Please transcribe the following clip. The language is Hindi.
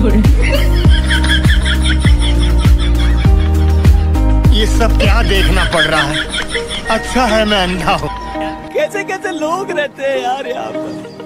ये सब क्या देखना पड़ रहा है? अच्छा है मैं अंधा हूँ। कैसे कैसे लोग रहते हैं यार यहाँ पर।